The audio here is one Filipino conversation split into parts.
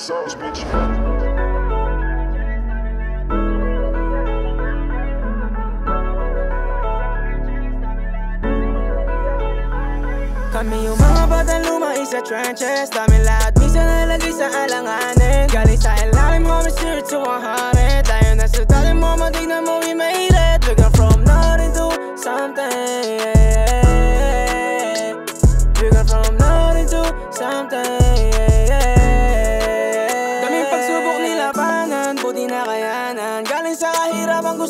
sauce, bitch. Kami yung mga batang lumaki sa trenches. Dami lahat, minsan nalagay sa alanganin. Galing sa ilalim, homie, zero to 100 Tayo na sa dalim mo, matignan mo, we made it. We got from nothing to something We got from nothing to something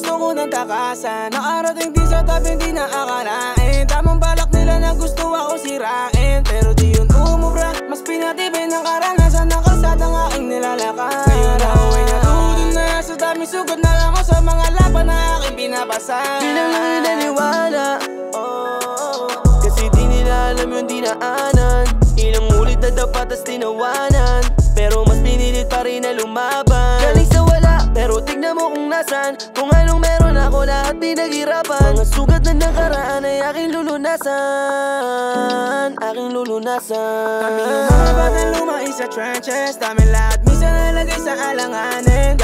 gusto ko ng takasan Nakarating din sa tabi, hindi na akalain. Tamang balak nila na gusto ako sirain. Pero di yun umubra. Mas pinatibay ng karanasan ng kalsada ng aking nilalakad. Ngayon ako ay natuto na Sa dami sugod na lang ako sa mga laban na aking pinapasa Di lang lang naniwala oh, Kasi di nila alam yung dinaanan. Ilang ulit na dapat tas tinawanan kung nasan Kung anong meron ako lahat pinaghirapan. Mga sugat na nakaraan ay aking lulunasan. Aking lulunasan. Kami yung mga batang lumaki sa trenches. Dami lahat, minsan nalagay sa alanganin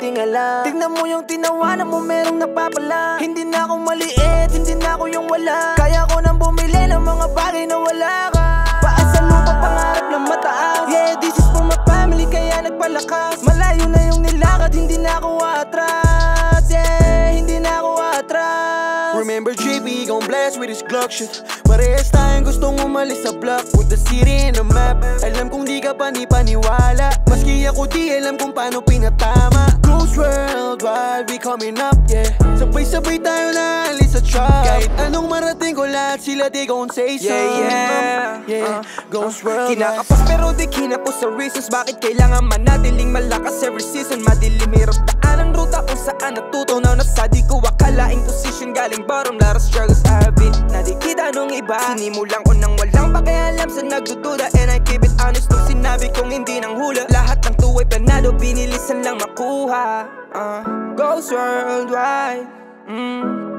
ka, kakatingala Tignan mo yung tinawanan mo, merong napapala. Hindi na ako maliit, hindi na ako yung wala. Kaya ko nang bumili ng mga bagay na wala ka. Paa sa lupa, pangarap na mataas. Yeah, this is for my family, kaya nagpalakas. Malayo na yung nilakad, hindi na ako atras. Yeah, hindi na ako atras. Remember JB, gon' blast with his Glock shit. Parehas tayong gustong umalis sa block. Put the city in the map. Alam kong di ka panipaniwala. Maski ako di alam kung paano pinatama Ghost worldwide, we coming up, yeah. Sabay-sabay tayo na alis sa truck Kahit anong marating ko lahat sila they gon' say so Yeah, yeah. Yeah, Uh, Ghost worldwide. Kinakapas pero di kinapos sa reasons. Bakit kailangan manatiling malakas every season? Madilim hirap daan ang ruta kung saan natutunaw na sa di ko akalaing position. Galing bottom, lot of struggles I have been. Nadikita nung iba? Sinimulan ko nang walang pakialam sa nagdududa. And I keep it honest nung sinabi kong hindi nang hula planado binilisan lang makuha uh, Goes worldwide mm,